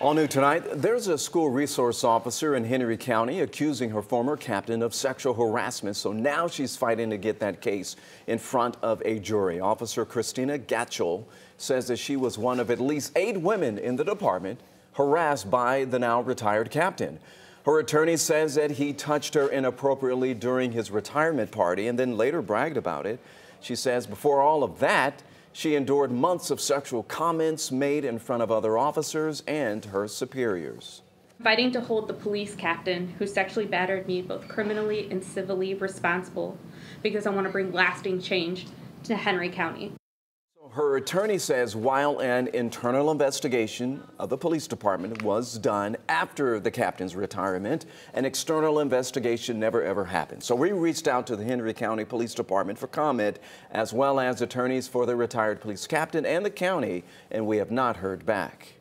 All new tonight, there's a school resource officer in Henry County accusing her former captain of sexual harassment. So now she's fighting to get that case in front of a jury. Officer Christina Gatchel says that she was one of at least eight women in the department harassed by the now retired captain. Her attorney says that he touched her inappropriately during his retirement party and then later bragged about it. She says before all of that, she endured months of sexual comments made in front of other officers and her superiors. Fighting to hold the police captain who sexually battered me both criminally and civilly responsible because I want to bring lasting change to Henry County. Her attorney says while an internal investigation of the police department was done after the captain's retirement, an external investigation never ever happened. So we reached out to the Henry County Police Department for comment, as well as attorneys for the retired police captain and the county, and we have not heard back.